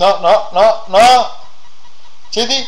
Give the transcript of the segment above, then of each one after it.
no, no, no, no. Chidi.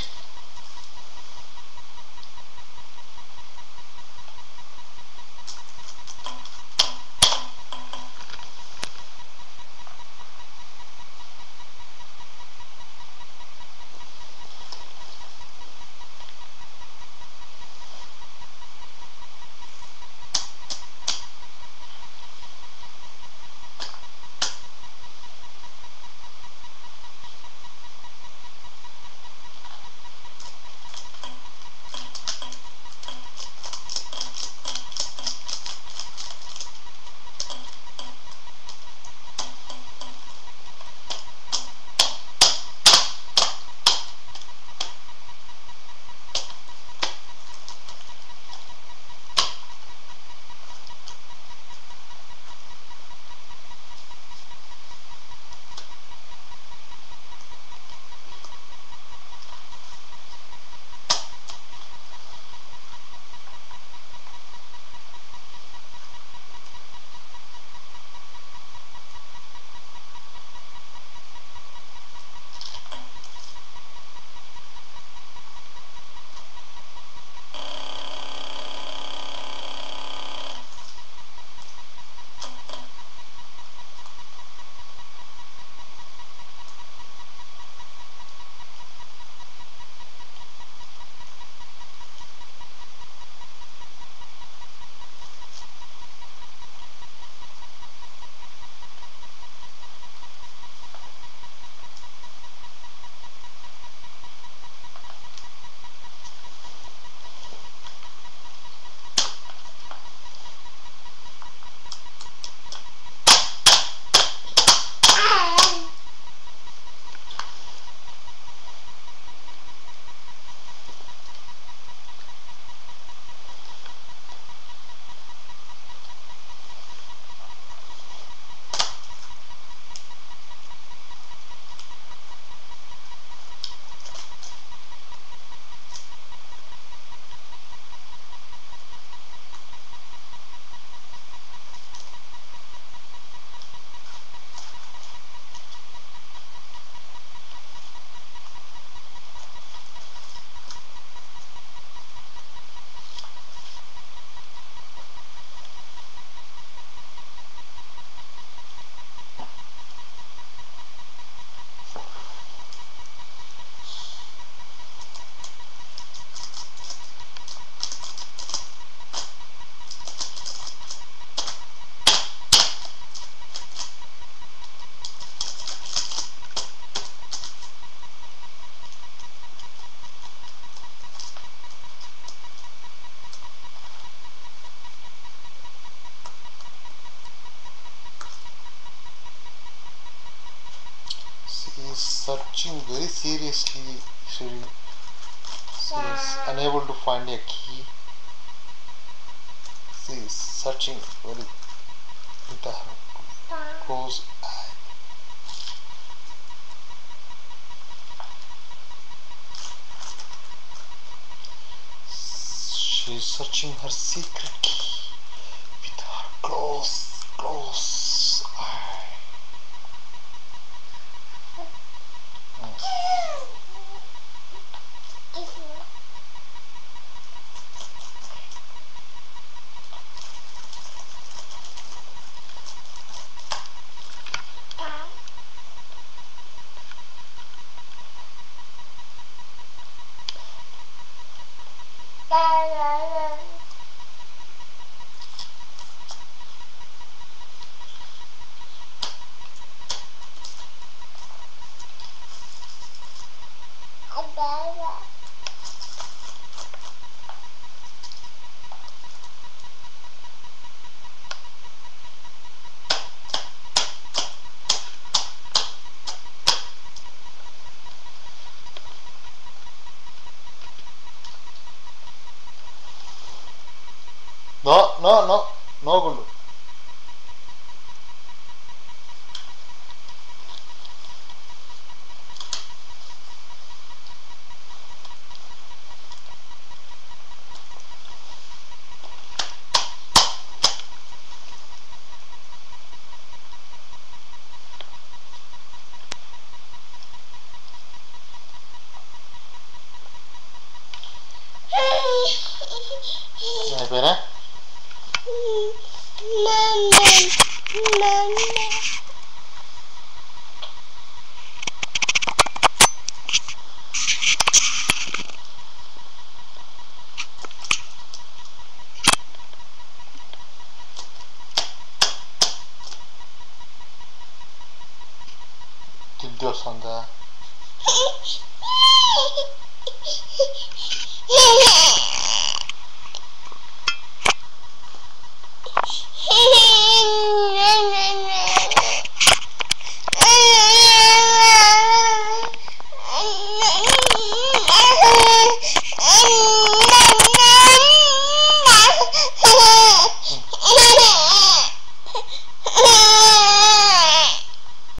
Is searching very seriously. She, is unable to find a key. She is searching very with her eye. She is searching her secret key with her No, no, no, no, Ne böyle? Mama. Mama. Dil diyorsan da.